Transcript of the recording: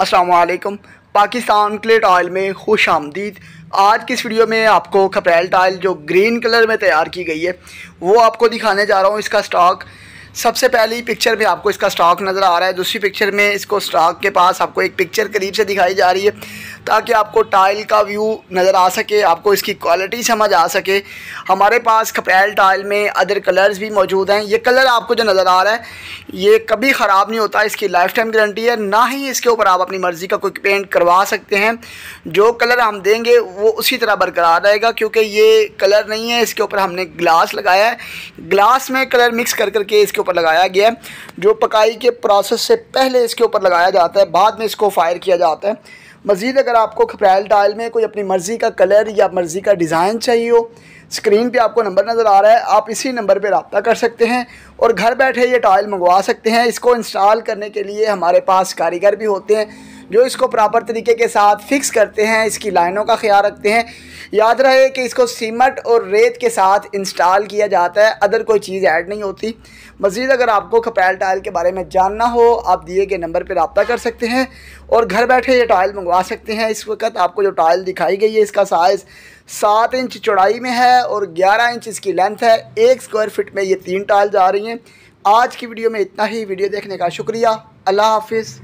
असलकम Pakistan CLAT oil में खुश आमदीद। आज की इस वीडियो में आपको खपरेल टाइल जो ग्रीन कलर में तैयार की गई है, वो आपको दिखाने जा रहा हूँ इसका स्टॉक सबसे पहली पिक्चर में आपको इसका स्टॉक नज़र आ रहा है। दूसरी पिक्चर में इसको स्टॉक के पास आपको एक पिक्चर करीब से दिखाई जा रही है, ताकि आपको टाइल का व्यू नज़र आ सके, आपको इसकी क्वालिटी समझ आ सके। हमारे पास खपैल टाइल में अदर कलर्स भी मौजूद हैं। ये कलर आपको जो नज़र आ रहा है, ये कभी ख़राब नहीं होता। इसकी लाइफ टाइम गारंटी है। ना ही इसके ऊपर आप अपनी मर्ज़ी का कोई पेंट करवा सकते हैं। जो कलर हम देंगे, वो उसी तरह बरकरार रहेगा, क्योंकि ये कलर नहीं है। इसके ऊपर हमने ग्लास लगाया है। ग्लास में कलर मिक्स कर करके इसके ऊपर लगाया गया है, जो पकाई के प्रोसेस से पहले इसके ऊपर लगाया जाता है, बाद में इसको फायर किया जाता है। मज़ीद अगर आपको खपरेल टाइल में कोई अपनी मर्ज़ी का कलर या मर्ज़ी का डिज़ाइन चाहिए हो स्क्रीन पे आपको नंबर नज़र आ रहा है, आप इसी नंबर पे रबता कर सकते हैं और घर बैठे ये टाइल मंगवा सकते हैं। इसको इंस्टॉल करने के लिए हमारे पास कारीगर भी होते हैं, जो इसको प्रॉपर तरीके के साथ फिक्स करते हैं, इसकी लाइनों का ख्याल रखते हैं। याद रहे कि इसको सीमट और रेत के साथ इंस्टॉल किया जाता है, अदर कोई चीज़ ऐड नहीं होती। मज़ीद अगर आपको खपैल टाइल के बारे में जानना हो, आप दिए गए नंबर पर रबता कर सकते हैं और घर बैठे ये टाइल मंगवा सकते हैं। इस वक्त आपको जो टाइल दिखाई गई है, इसका साइज़ सात इंच चौड़ाई में है और ग्यारह इंच इसकी लेंथ है। एक स्क्वायर फिट में ये तीन टाइल जा रही हैं। आज की वीडियो में इतना ही। वीडियो देखने का शुक्रिया। अल्लाह हाफिज़।